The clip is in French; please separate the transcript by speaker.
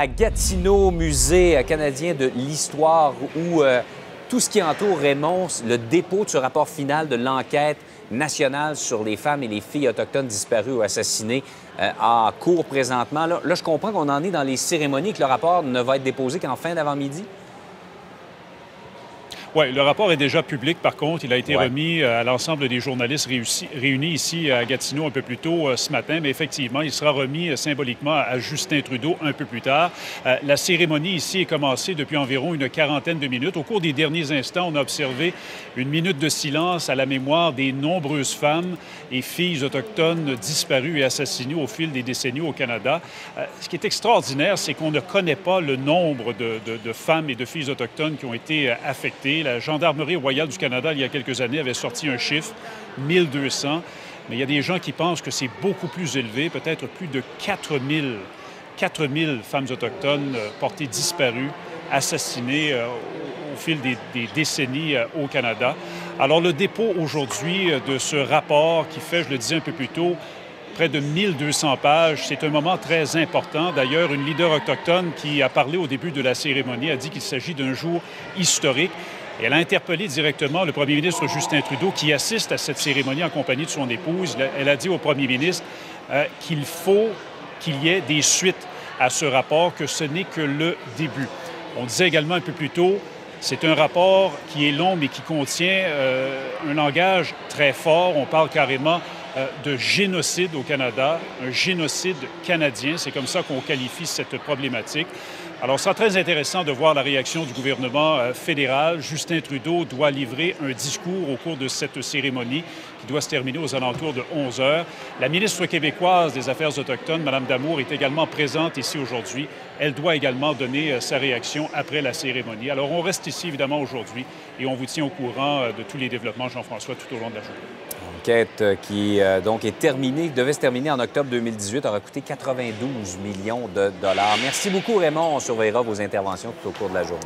Speaker 1: à Gatineau, musée canadien de l'histoire, où euh, tout ce qui entoure Raymond, le dépôt de ce rapport final de l'enquête nationale sur les femmes et les filles autochtones disparues ou assassinées euh, en cours présentement. Là, là je comprends qu'on en est dans les cérémonies, que le rapport ne va être déposé qu'en fin d'avant-midi.
Speaker 2: Oui, le rapport est déjà public. Par contre, il a été remis euh, à l'ensemble des journalistes réunis ici à Gatineau un peu plus tôt euh, ce matin. Mais effectivement, il sera remis euh, symboliquement à Justin Trudeau un peu plus tard. La cérémonie ici est commencée depuis environ une quarantaine de minutes. Au cours des derniers instants, on a observé une minute de silence à la mémoire des nombreuses femmes et filles autochtones disparues et assassinées au fil des décennies au Canada. Ce qui est extraordinaire, c'est qu'on ne connaît pas le nombre de, de femmes et de filles autochtones qui ont été affectées la Gendarmerie royale du Canada, il y a quelques années, avait sorti un chiffre, 1200. Mais il y a des gens qui pensent que c'est beaucoup plus élevé, peut-être plus de 4000, 4000 femmes autochtones euh, portées disparues, assassinées euh, au fil des, décennies euh, au Canada. Alors le dépôt aujourd'hui de ce rapport qui fait, je le disais un peu plus tôt, près de 1200 pages. C'est un moment très important. D'ailleurs, une leader autochtone qui a parlé au début de la cérémonie a dit qu'il s'agit d'un jour historique elle a interpellé directement le premier ministre Justin Trudeau, qui assiste à cette cérémonie en compagnie de son épouse. Elle a dit au premier ministre euh, qu'il faut qu'il y ait des suites à ce rapport, que ce n'est que le début. On disait également un peu plus tôt, c'est un rapport qui est long, mais qui contient euh, un langage très fort. On parle carrément de génocide au Canada, un génocide canadien. C'est comme ça qu'on qualifie cette problématique. Alors, ce sera très intéressant de voir la réaction du gouvernement euh, fédéral. Justin Trudeau doit livrer un discours au cours de cette cérémonie qui doit se terminer aux alentours de 11 heures. La ministre québécoise des Affaires autochtones, Mme Damour, est également présente ici aujourd'hui. Elle doit également donner euh, sa réaction après la cérémonie. Alors, on reste ici, évidemment, aujourd'hui et on vous tient au courant euh, de tous les développements, Jean-François, tout au long de la journée.
Speaker 1: Enquête qui donc est terminée, devait se terminer en octobre 2018, aura coûté 92 millions de dollars. Merci beaucoup, Raymond surveillera vos interventions tout au cours de la journée.